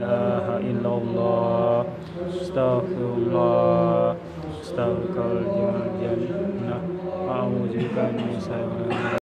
ilaha illallah Astaghfirullah Astaghfirullah Astaghfirullahaladzim A'udzubika min syarri